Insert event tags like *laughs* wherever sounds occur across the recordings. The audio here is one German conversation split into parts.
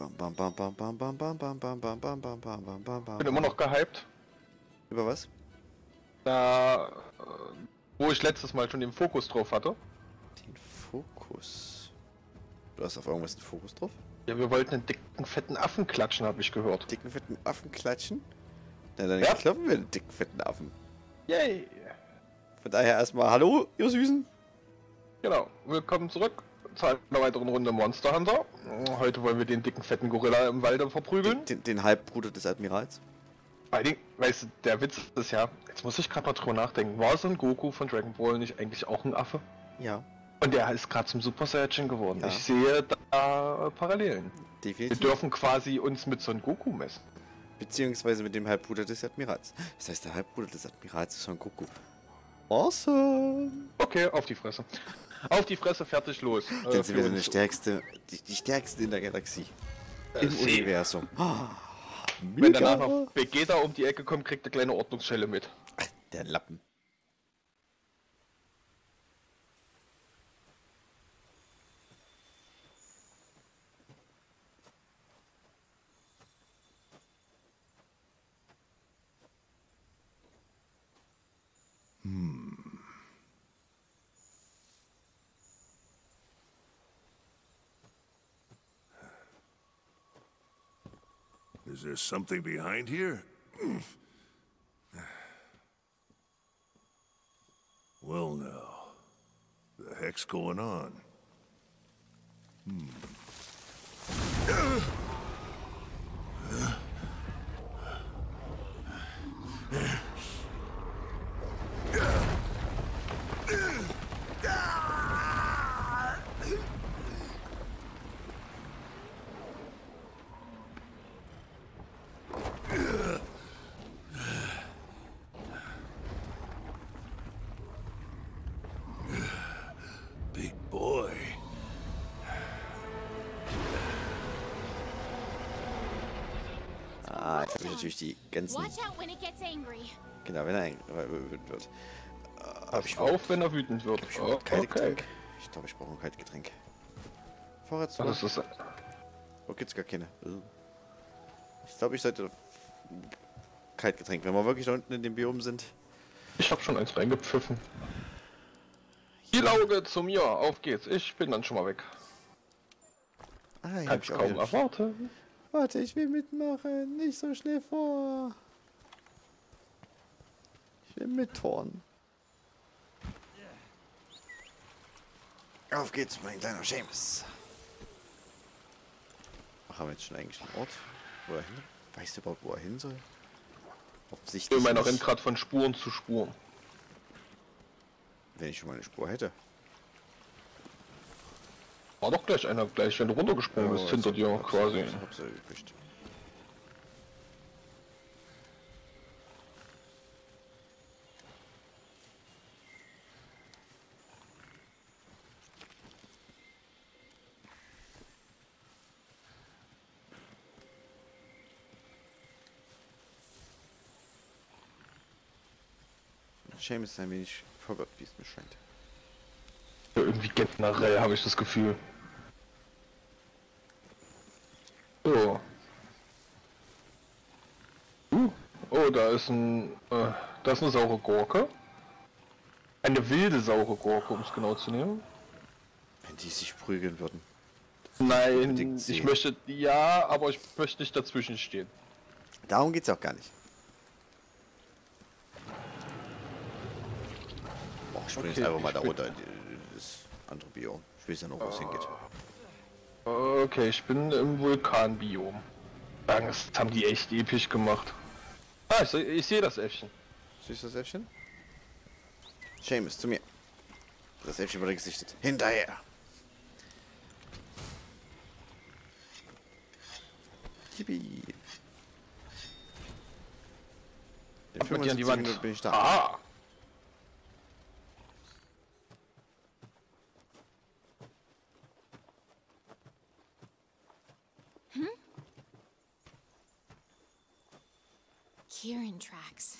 Bam, bam, bam, bam, bam, bam, bam, bam, bam, bam, bam, bam, bam, bam, bam, bam. Bin immer noch gehypt. Über was? Da, äh, wo ich letztes Mal schon den Fokus drauf hatte. Den Fokus. Du hast auf irgendwas einen Fokus drauf? Ja, wir wollten einen dicken, fetten Affen klatschen, habe ich gehört. Dicken, fetten Affen klatschen? Na, dann Ja. kloppen wir den dicken, fetten Affen. Yay! Von daher erstmal Hallo, ihr Süßen. Genau, willkommen zurück zu einer weiteren Runde Monster Hunter. Heute wollen wir den dicken, fetten Gorilla im Walde verprügeln. Den, den, den Halbbruder des Admirals. Allen Dingen, weißt du, der Witz ist ja, jetzt muss ich gerade mal drüber nachdenken, war Son Goku von Dragon Ball nicht eigentlich auch ein Affe? Ja, Und der ist gerade zum Super Saiyajin geworden. Ja. Ich sehe da Parallelen. Wir definitiv. dürfen quasi uns mit Son Goku messen. Beziehungsweise mit dem Halbbruder des Admirals. Das heißt, der Halbbruder des Admirals ist Son Goku. Awesome! Okay, auf die Fresse. Auf die Fresse, fertig, los. Äh, Dann sind wir uns. stärkste, die, die stärkste in der Galaxie. Äh, Im sie. Universum. Ah, Wenn danach noch Vegeta um die Ecke kommt, kriegt eine kleine Ordnungsschelle mit. Der Lappen. Is there something behind here? *sighs* well, now. The heck's going on? Big natürlich die ganzen. Watch out when it gets angry. Genau, wenn er wütend wird. Äh, hab ich auf, wenn er wütend wird. Ich brauche kein okay. Getränk. Ich glaube, ich brauche ein Kaltgetränk. Vorratsruhe? Das ist, Oh, gibt's gar keine. Äh. Ich glaube, ich sollte Kaltgetränk, wenn wir wirklich da unten in dem Biom sind. ich habe schon eins reingepfiffen. Auge zu mir, auf geht's. Ich bin dann schon mal weg. Ah, hab ich auch kaum erwarten. Warte, ich will mitmachen. Nicht so schnell vor. Ich will mittorn. Auf geht's, mein kleiner Seamus. Ach, haben wir jetzt schon eigentlich einen Ort, wo er hin? Weißt du überhaupt, wo er hin soll? Offensichtlich. Ich meine, rennt gerade von Spuren zu Spuren. Wenn ich schon mal eine Spur hätte. War doch gleich einer, gleich wenn du runtergesprungen bist, Oh, hinter dir hab- hab's- quasi. hab's- hab's erübrigt. Seamus ist ein wenig verwirrt, wie es mir scheint. Ja, irgendwie generell habe ich das Gefühl. So. Uh, oh, da ist ein, äh, da ist eine saure Gurke. Eine wilde saure Gurke, um es genau zu nehmen. Wenn die sich prügeln würden. Nein, ich möchte, ja, aber ich möchte nicht dazwischen stehen. Darum geht's auch gar nicht. Boah, ich spring Okay, jetzt einfach mal da runter in die- das andere Biom. Ich weiß ja noch, wo es hingeht. Okay, ich bin im Vulkanbiom. Das haben die echt episch gemacht. Ah, ich, ich sehe das Äffchen. Siehst du das Äffchen? Seamus, zu mir. Das Äffchen wurde gesichtet. Hinterher! Yippie! 75 Wand. Minuten bin ich da. Ah! relax.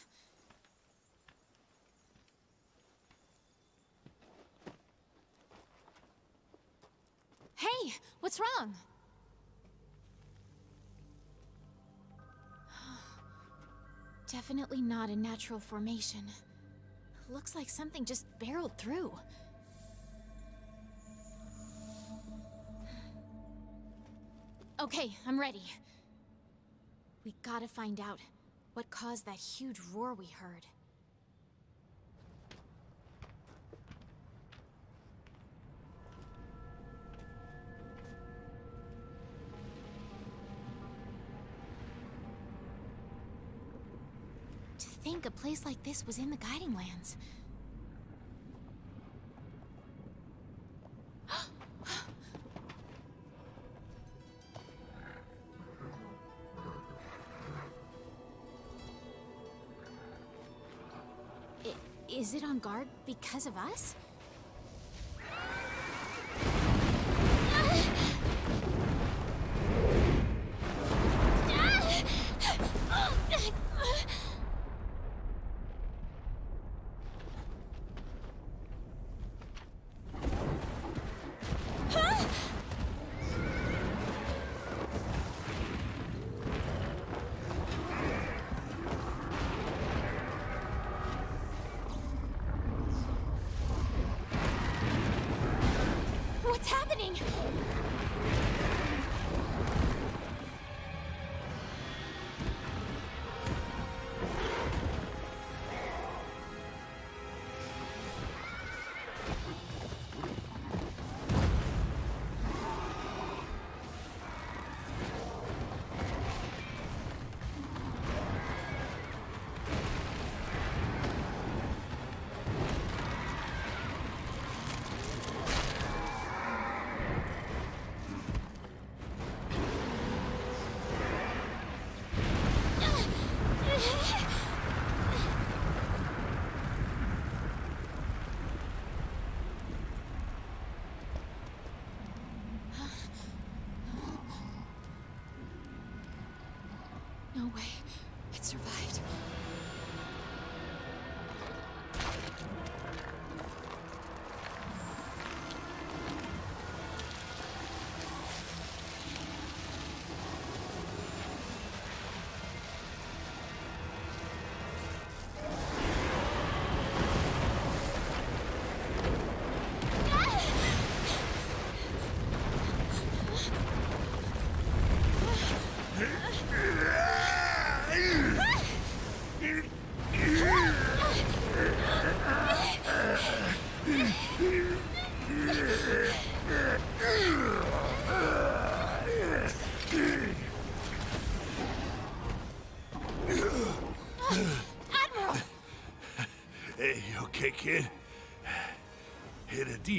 Hey, what's wrong? *sighs* Definitely not a natural formation. Looks like something just barreled through. *sighs* Okay, I'm ready. We gotta find out what caused that huge roar we heard. To think a place like this was in the Guiding Lands. Is it on guard because of us? No way. It survived.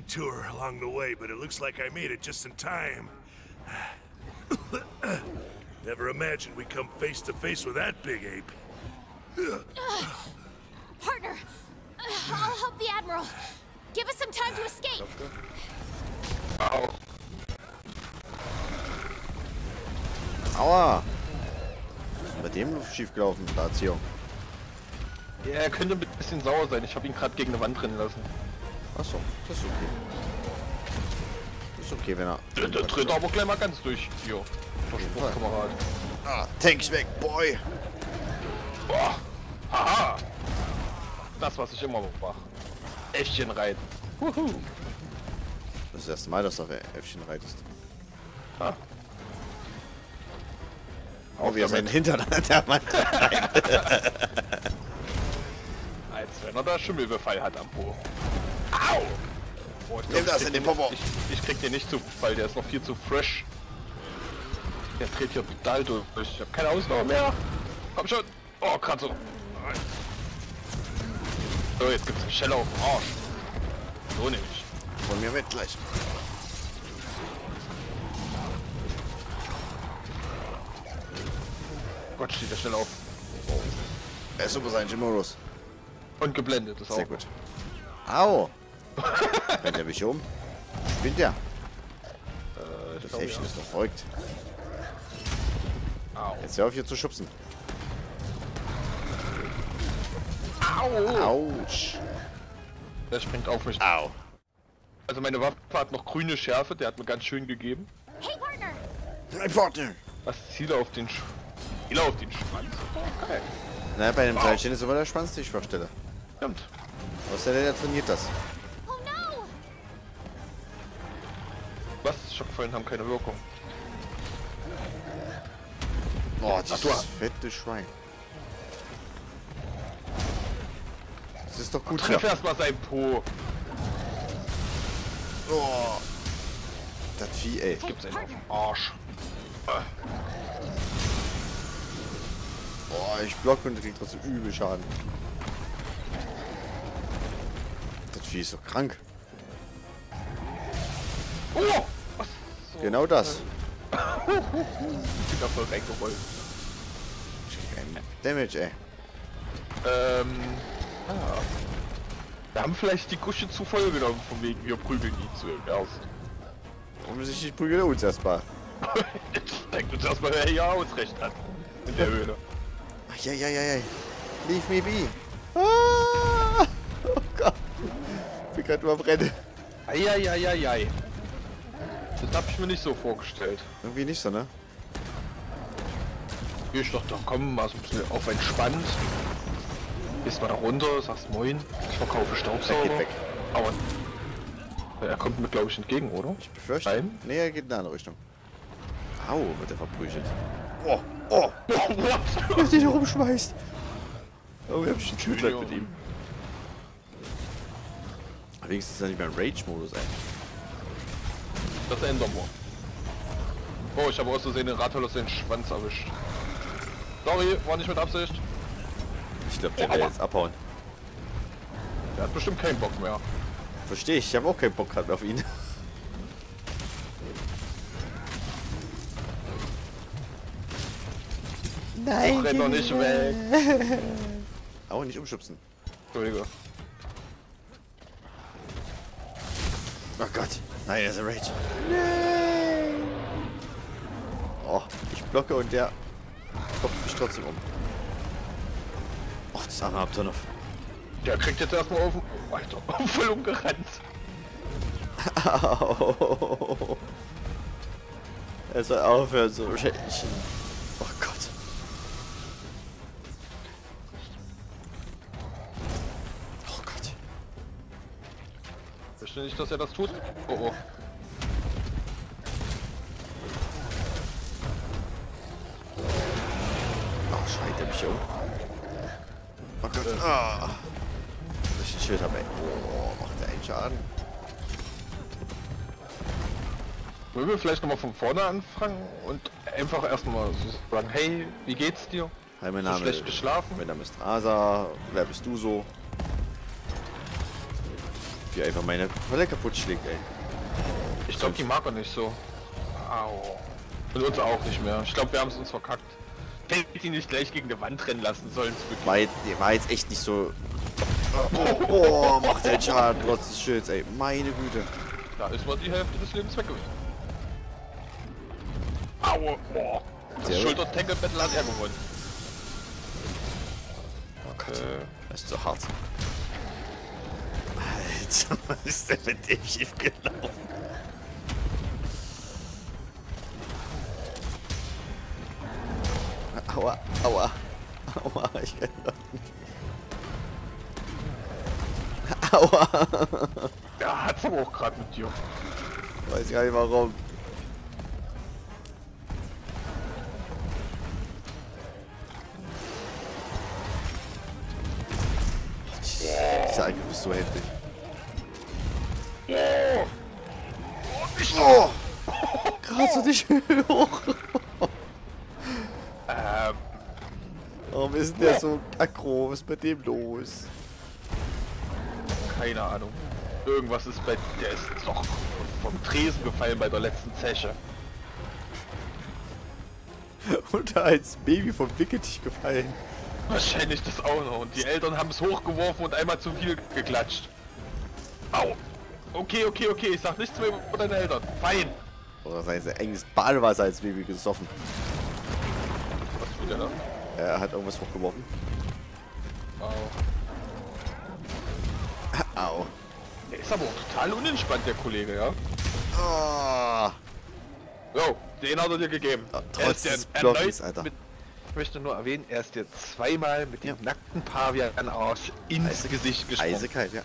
Detour along the way, but it looks like I made it just in time. *sighs* Never imagined we'd come face to face with that big ape. *sighs* Partner! *sighs* I'll help the Admiral. Give us some time to escape. Au. Aua! Was ist denn bei dem schiefgelaufen, Lazio? Ja, er könnte ein bisschen sauer sein. Ich habe ihn gerade gegen eine Wand rennen lassen. Achso, das ist okay. Das ist okay, wenn er. Der, tritt aber gleich mal ganz durch. Jo. Versprochen, Kamerad. Ah, Tanks weg, boy! Boah. Haha. Das, was ich immer mache. Äffchen reiten. Wuhu. Das ist das erste Mal, dass du auf Äffchen reitest. Ah. Oh, wie er seinen. Hintern der Mann. *laughs* Als wenn er da Schimmelbefall hat am Po. Ich Nimm das in krieg den Popo. Ich, ich krieg den nicht zu, weil der ist noch viel zu fresh. Der dreht hier total durch. Ich hab keine Ausdauer mehr. Komm schon. Oh, grad so. So, jetzt gibt's einen Scheller auf den Arsch. So nämlich. Von mir mit gleich. Gott, steht der schnell auf. Er ist Super Saiyan Modus. Und geblendet ist Sehr auch. gut. Au! Rennt er mich um? Spinnt der? Äh, Das Äffchen ist doch verrückt. ja. Au. Jetzt hör auf hier zu schubsen. Au! Autsch. Der springt auf mich. Au. Also meine Waffe hat noch grüne Schärfe, der hat mir ganz schön gegeben. Hey, Partner! Mein Partner. Was ziele auf den Sch Ziele auf den Schwanz? Okay. Na, bei dem Seilchen ist immer der Schwanz, die ich vorstelle. Stimmt. Außer der, der trainiert das. Schockfallen haben keine Wirkung. Oh, dieses du- fette Schwein. Das ist doch gut. Treff Ja. erstmal sein Po. Oh. Das Vieh, ey. Gibt's einen auf den Arsch. Oh, ich block und krieg trotzdem übel Schaden. Das Vieh ist doch krank. Oh! So, Genau das. *laughs* Ich bin da voll reingerollt. Damage, ey. Ähm. Ah. Wir haben vielleicht die Kusche zu voll genommen, von wegen wir prügeln die zuerst. Offensichtlich prügelt er uns erstmal. *laughs* Denkt uns erstmal, wer hier Ausrecht hat. In der Höhle. Ach, ja, ja, ja, ja. Leave me be. Ah! *laughs* Oh Gott. Ich bin gerade überbrennen. Eieieiei. Das hab ich mir nicht so vorgestellt. Irgendwie nicht so, ne? Ich dachte, komm, mal so ein bisschen auf entspannt. Gehst mal da runter, sagst Moin, ich verkaufe Staubsauger. Er geht weg. Aber er kommt mir, glaube ich, entgegen, oder? Ich befürchte. Nein? Nee, er geht in eine andere Richtung. Au, wird er verprügelt. Oh, oh. What? Wer sich rumschmeißt. Oh, wir haben schon Mitleid mit ihm. Wenigstens ist er nicht mehr im Rage-Modus, ey. Das ändern wir. Oh, ich habe aus Versehen den Rathaus den Schwanz erwischt. Sorry, war nicht mit Absicht. Ich glaube, der Oh, will jetzt abhauen. Der hat bestimmt keinen Bock mehr. Verstehe ich, ich habe auch keinen Bock gerade auf ihn. Nein, Renn doch nicht weg. Auch nicht umschubsen. Entschuldige. Oh Gott. Nein, er ist ein Rage. Nein. Oh, ich blocke und der kommt mich trotzdem um. Och, das arme Abtonov. Der kriegt jetzt erstmal auf. Alter, *laughs* voll umgerannt. *laughs* Au. Er soll aufhören so ragen. Nicht, dass er das tut. Oh oh. Oh, schreit er mich um. Oh Gott. Ah. Dass ich ein Schild ey. Oh, macht der einen Schaden. Wollen wir vielleicht nochmal von vorne anfangen und einfach erstmal so sagen, hey, wie geht's dir? Hi, mein So Name, schlecht geschlafen? mein Name ist Asa. Wer bist du so? Wie einfach meine Falle kaputt schlägt, ey. Ich glaube, die mag er nicht so. Au. Und uns auch nicht mehr. Ich glaube, wir haben es uns verkackt. Hätte ihn nicht gleich gegen die Wand rennen lassen sollen. zu. War jetzt, war jetzt echt nicht so... Oh, oh macht der Schaden trotz des Schilds, ey. Meine Güte. Da ist mal die Hälfte des Lebens weg gewesen. Aua. Boah. Das. Schulter-Tackle-Battle hat er gewonnen. Oh Gott. Äh, Das ist so hart. Alter, was ist denn mit dem schief gelaufen? Aua, aua, aua, ich kann doch nicht. Aua, der hat's aber auch gerade mit dir. weiß gar nicht warum. Dieser Angriff ist so heftig. Oh! So nicht hoch. Ähm, Warum ist denn der so aggro? Was ist bei dem los? keine Ahnung. Irgendwas ist bei... Der ist doch vom Tresen gefallen bei der letzten Zeche. *laughs* Und da als Baby vom Wickeltisch gefallen. Wahrscheinlich das auch noch. Und die Eltern haben es hochgeworfen und einmal zu viel geklatscht. Au. Okay, okay, okay. Ich sag nichts mehr über deine Eltern. Fein. Oder sein eigenes Badewasser als Baby gesoffen. Was tut der da? Er hat irgendwas hochgeworfen. Au. Au. Der ist aber auch total unentspannt, der Kollege, ja? Oh. Jo, den hat er dir gegeben. Ja, Er trotz ist ja des Blockens, Alter. Mit, Ich möchte nur erwähnen, er ist dir zweimal mit dem nackten Pavian-Arsch ins Eise- Gesicht gesprungen. Eisekalt, ja.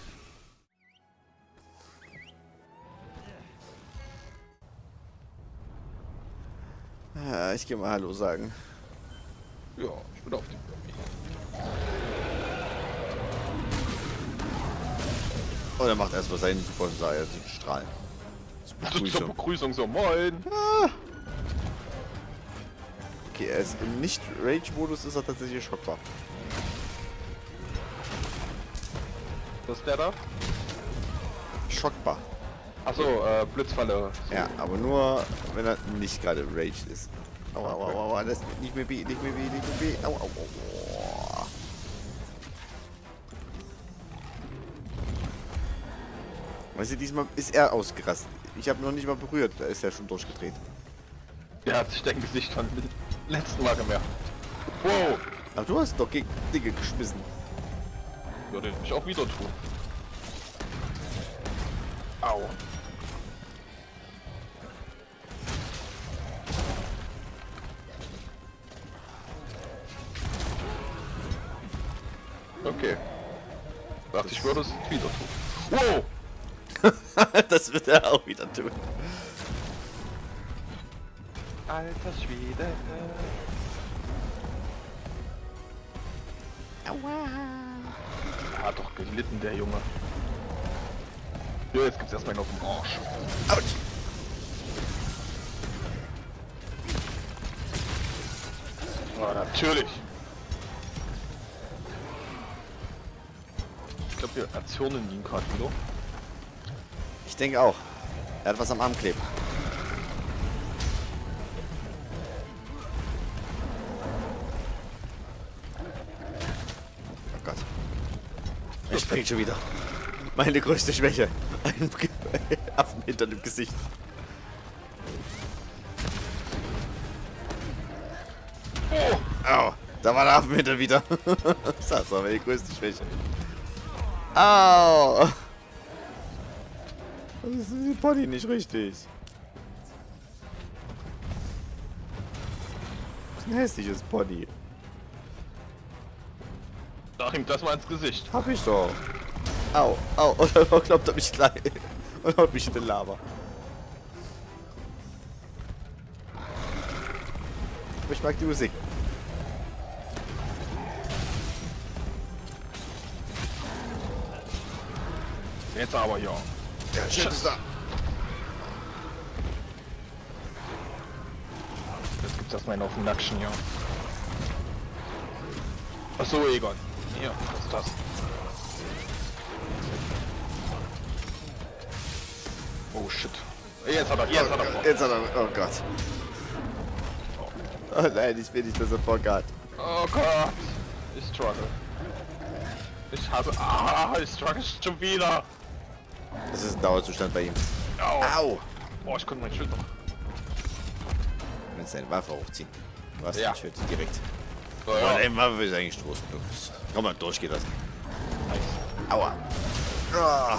Ah, ich gehe mal Hallo sagen. Ja, ich bin auf dem Oh, er macht erstmal seinen super Saiyan Strahlen. Zur Zur Begrüßung. Begrüßung so, moin. Okay, er ist im Nicht-Rage-Modus ist er tatsächlich schockbar. Was ist der da? Schockbar. Achso, äh, Blitzfalle. Ja, aber nur, wenn er nicht gerade Rage ist. Aua, aua, aua, aua, das nicht mehr weh, nicht mehr weh, nicht mehr weh. Aua, aua, aua. Weißt du, diesmal ist er ausgerastet. Ich habe noch nicht mal berührt, da ist er schon durchgedreht. Der hat sich dein Gesicht schon mit dem letzten Mal gemerkt. Wow. Aber du hast doch gegen Dinge geschmissen. Würde ich auch wieder tun. Au. Okay. Dachte ich würde es wieder tun. Wow! *laughs* das wird er auch wieder tun. Alter Schwede. Er hat doch gelitten, der Junge. Ja, jetzt gibt's erstmal einen auf dem Arsch. Autsch. Oh, natürlich. Glaube, wir erzürnen ihn gerade wieder. Ich denke auch. Er hat was am Arm kleben. Oh Gott. Er springt schon wieder. Meine größte Schwäche. Ein *laughs* Affen hinter dem Gesicht. Oh! Au, da war der Affenhinter wieder. *laughs* das war meine größte Schwäche. Au! Das ist die Body nicht richtig. Das ist ein hässliches Body. Sag ihm das mal ins Gesicht. Hab ich doch. Au, au, *laughs* und dann kloppt er mich gleich. Und haut mich in den Lava. Aber ich mag die Musik. Jetzt aber ja. Der Shit ist da. Jetzt gibt's erstmal einen auf den Nackschen, ja. Achso, Egon. Hier, was ist das? Oh shit. Jetzt hat er, jetzt hat er. Jetzt hat er. Oh Gott. Oh nein, ich will nicht, dass er Bock hat. Oh Gott. Ich struggle. Ich hasse. Ah, ich struggle schon wieder. Das ist ein Dauerzustand bei ihm. Au. Oh, ich konnte mein Schild noch. Du kannst deine Waffe hochziehen. Hast Ja. Schild direkt. Oh, ja. deine Waffe ist eigentlich stoßen. Du. Komm mal, durch geht das. Nice. Aua. Ah.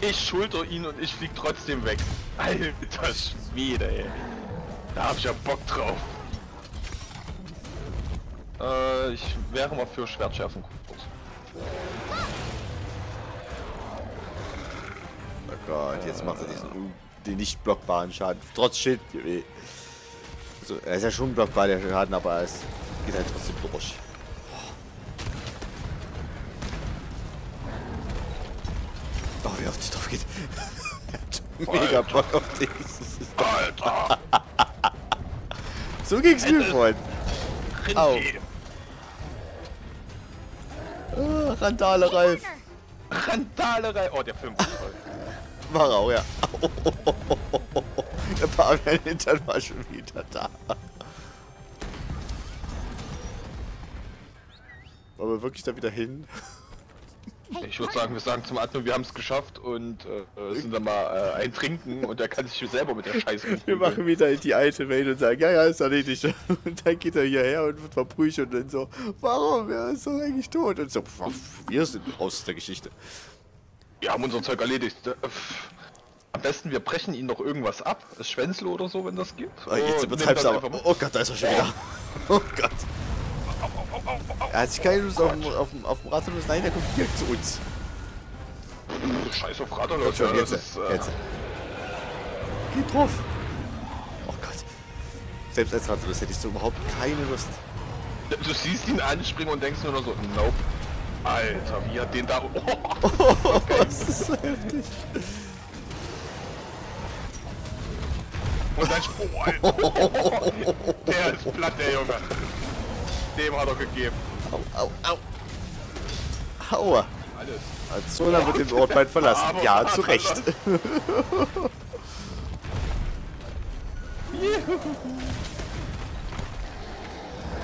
Ich schulter ihn und ich flieg trotzdem weg. Alter Schwede, ey. Da hab ich ja Bock drauf. Äh, ich wäre mal für Schwertschärfen kurz. Oh Gott, jetzt macht er diesen den nicht blockbaren Schaden. Trotz Schild. Nee. Also, er ist ja schon blockbar, der Schaden, aber es geht halt trotzdem durch. Oh, wie oft die drauf geht. Er *laughs* hat Mega Alter. Bock auf dich. Alter! *laughs* So ging's mir, Freund. Au. Rindsee. Ah, Randale Ralf. Oh, der Film ist toll. *laughs* War auch, ja. *laughs* Der Pavian Hintern war schon wieder da. Wollen wir wirklich da wieder hin? Hey, Ich würde sagen, wir sagen zum Admin, wir haben es geschafft und äh, sind dann mal äh, ein Trinken und er kann sich selber mit der Scheiße Wir prügeln. machen wieder in die alte Welt und sagen, ja, ja, ist erledigt. *laughs* Und dann geht er hierher und wird verprügelt und dann so, warum? Er ist doch eigentlich tot. Und so, wir sind aus der Geschichte. Wir haben unser Zeug erledigt. Äh. Am besten wir brechen ihn noch irgendwas ab. Das Schwänzle oder so, wenn das gibt. Oh, jetzt du aber. Oh Gott, da ist er schon wieder. Oh Gott. Er hat sich keine Lust auf dem, auf auf dem und nein, der kommt direkt zu uns. Scheiß auf schon, Leute. jetzt, ist, äh, jetzt. Geh drauf. Oh Gott. Selbst als Rathaus hätte ich so überhaupt keine Lust. Du siehst ihn anspringen und denkst nur noch so, nope. Alter, wie hat den da... *laughs* *laughs* Oh, das ist so heftig. und dann Sprung, Alter. *laughs* Der ist platt, der Junge. Dem hat er gegeben. Au, au. Aua. Alles. Als Zola wird den Ort bald verlassen. Aber- Ja, zu Recht. *laughs*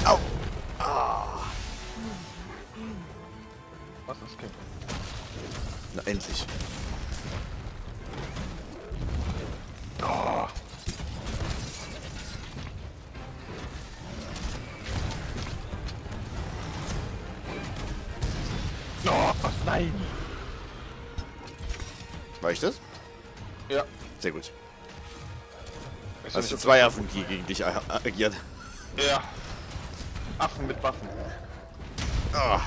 Au. Was ist Kind? Na, endlich. Ich das? Ja. Sehr gut. Also zwei Affen, die gegen dich ag- agieren. ob- Ja. Affen mit Waffen. Ah,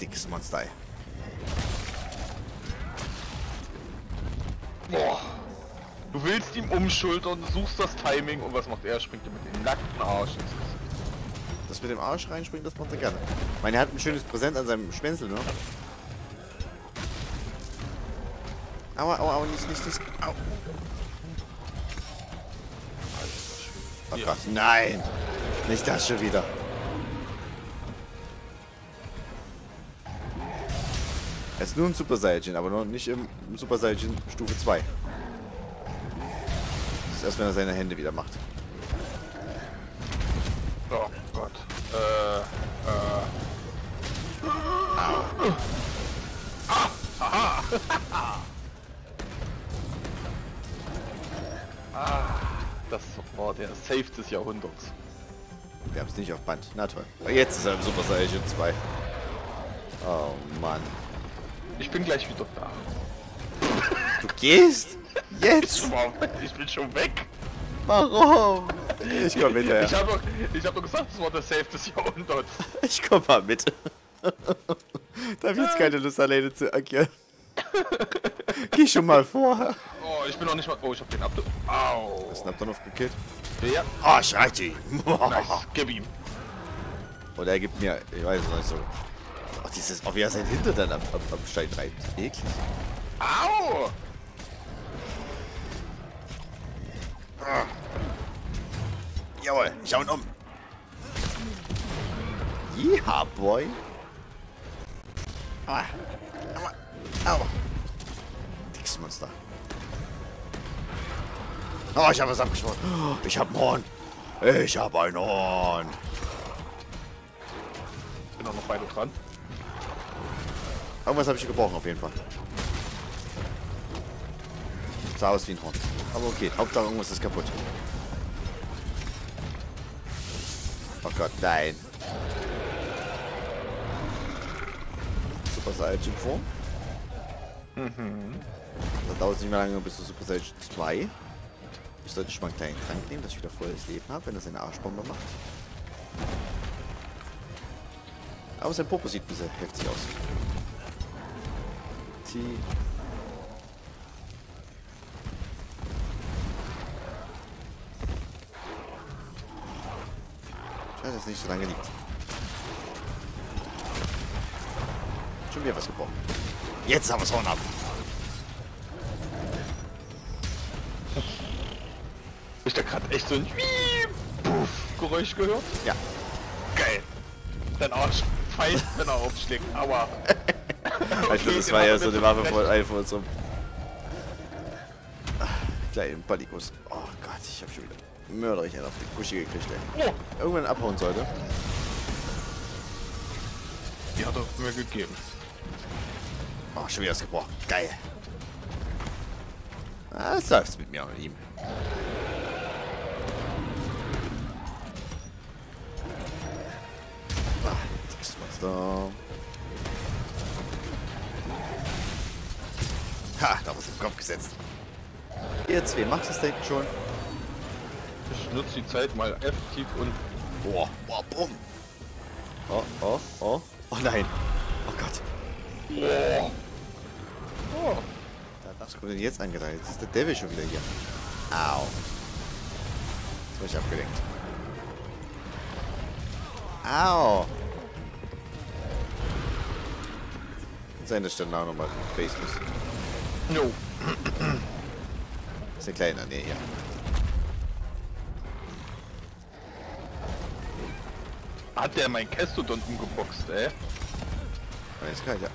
dickes Monster. ey. Boah. Du willst ihm umschultern, suchst das Timing und was macht er? Springt dir mit dem nackten Arsch ins Gesicht. Das mit dem Arsch reinspringen, das macht er gerne. Ich meine, er hat ein schönes Präsent an seinem Schwänzel, ne? Aua, aua, aua, nicht, nicht, nicht. Au. Oh Ja. Gott, nein! Nicht das schon wieder. Er ist nur ein Super Saiyajin, aber noch nicht im Super Saiyajin Stufe 2. Das ist erst, wenn er seine Hände wieder macht. Oh Gott. Äh, äh. Ah, das war der Save des Jahrhunderts. Wir haben es nicht auf Band. Na toll. Jetzt ist er im Super Saiyajin 2. Oh Mann. Ich bin gleich wieder da. Du gehst? Jetzt? Ich bin schon weg. Warum? Ich komm mit, Ich ja. habe doch, ich hab doch gesagt, das war der Save des Jahrhunderts. Ich komm mal mit. *laughs* da hab ich jetzt keine Lust, alleine zu agieren. Geh schon mal vor. Oh, ich bin noch nicht mal. Oh, ich hab den Abdo. Au. Ist ein Abdonov gekillt? Ja, Oh, scheiße. nice. Gib ihm. Und er gibt mir, ich weiß es nicht so. Oh, dieses, oh, wie er sein Hinter dann am, am, am Stein reibt. Eklig. Au! Jawohl, schauen um. Ja, Boy. Aua. Aua. Dickes Monster. Oh, ich habe was abgeschworen. Ich habe ein Horn. Ich habe ein Horn. Bin auch noch weiter dran. Irgendwas habe ich gebrochen auf jeden Fall. Sah aus wie ein Horn. Aber okay, Hauptsache irgendwas ist kaputt. Oh Gott, nein. Super Saiyajin Form. Mhm. Dann dauert nicht mehr lange bis zu Super Saiyajin 2. Ich sollte schon mal einen kleinen Trank nehmen, dass ich wieder volles Leben habe, wenn er seine Arschbombe macht. Aber sein Popo sieht ein bisschen heftig aus. Die Schade, dass nicht so lange liegt. Schon wieder was gebrochen. Jetzt haben wir es Horn ab. Ich da gerade echt so ein Puff Geräusch gehört. Ja. Geil. Dein Arsch pfeift, wenn er aufschlägt. Aua. *laughs* Also das den war ja so eine Waffe von einem von unserem Ah, kleinen Ballikus. Oh Gott, ich habe schon wieder mörderlich einen auf die Kusche gekriegt, ey. Oh, Irgendwann abhauen sollte. die hat er mir gegeben. Oh, schon wieder was gebrochen. Geil. Ah, es läuft's mit mir und ihm. Ah, das Monster. Ha, da was im Kopf gesetzt. Ihr zwei, macht es hinten schon? Ich nutze die Zeit mal effektiv und Boah, boah, bumm. Oh, oh, oh. Oh nein. Oh Gott. Oh, Was wurde denn jetzt? Das ist der Devil schon wieder hier. Au. Jetzt bin ich abgelenkt. Au. Seine Stelle auch nochmal Baseless. no. Ist ja kleiner, nee, hier. Hat der mein Kestodon umgeboxt, ey? Oh, jetzt kann ich ja.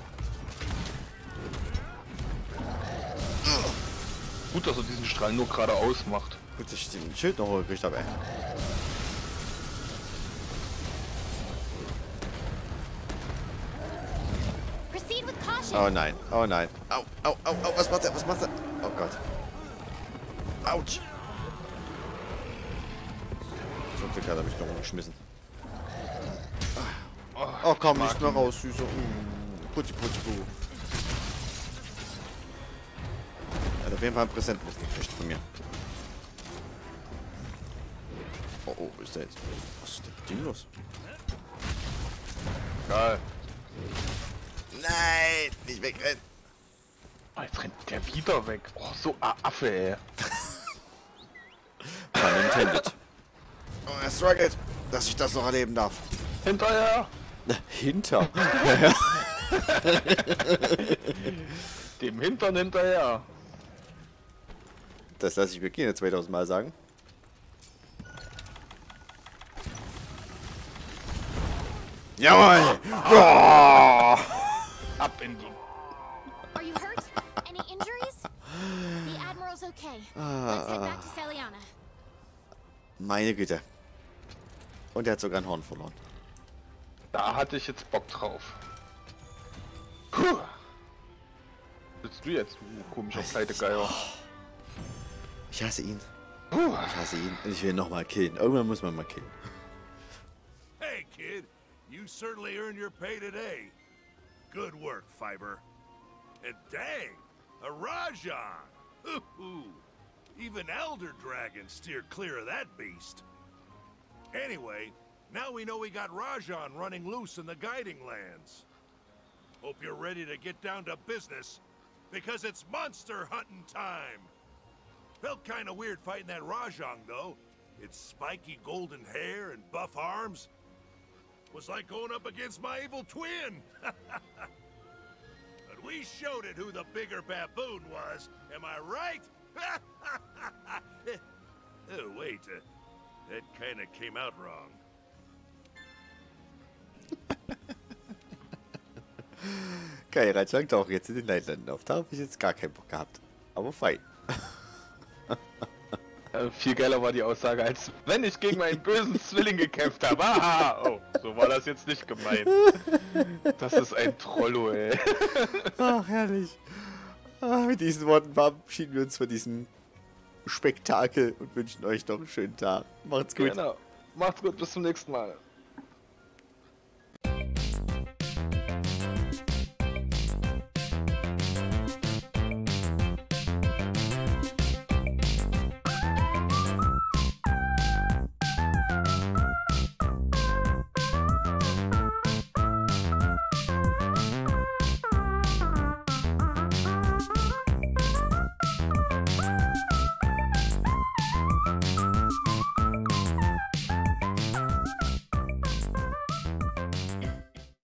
Gut, dass er diesen Strahl nur geradeaus macht. Gut, dass ich den Schild noch hochgekriegt habe, ey. Oh nein, oh nein. Au, au, au, au, was macht er, was macht er? Oh Gott. Autsch. Zum Glück hat er mich noch umgeschmissen. Oh komm, nicht mehr raus, Süße. Mm, putzi, putzi, pu. Jeden Fall einen Präsent mitgekriegt von mir. Oh, oh, ist der jetzt? Was ist denn dem los? Geil. Nein, nicht wegrennen. Oh, jetzt rennt der wieder weg. Oh, so ein Affe, ey. *laughs* Pun intended. Oh, er struggelt, dass ich das noch erleben darf. Hinterher! Hinter. *laughs* Dem Hintern hinterher. Das lasse ich mir keine 2000 Mal sagen. Jawohl! Boah! Ab in die. Are you hurt? Any injuries? The Admiral's okay. Let's head back to Celiana. Meine Güte. Und er hat sogar ein Horn verloren. Da hatte ich jetzt Bock drauf. Puh. Sitzt du jetzt, du komischer Pleitegeier? Ich hasse ihn. Ich hasse ihn. Und ich will ihn nochmal killen. Irgendwann muss man mal killen. *laughs* Hey, kid. You certainly earned your pay today. Good work, Fiber. And dang, a Rajan! Even Elder Dragons steer clear of that beast. Anyway, now we know we got Rajan running loose in the guiding lands. Hope you're ready to get down to business, because it's monster hunting time. Felt kinda weird fighting that Rajang, though. Its spiky golden hair and buff arms. Was like going up against my evil twin. *laughs* but we showed it who the bigger baboon was. Am I right? *laughs* oh, wait. Uh, that kind of came out wrong. Geil, sagt auch jetzt in den Nightlanden auf. Da habe ich jetzt gar keinen Bock gehabt. Aber fein. *laughs* Äh, *laughs* viel geiler war die Aussage, als wenn ich gegen meinen bösen Zwilling gekämpft habe. Ah, oh, so war das jetzt nicht gemeint. Das ist ein Trollo, ey. Ach, herrlich. Ah, mit diesen Worten verabschieden wir uns von diesem Spektakel und wünschen euch noch einen schönen Tag. Macht's gut. Genau. Macht's gut, bis zum nächsten Mal.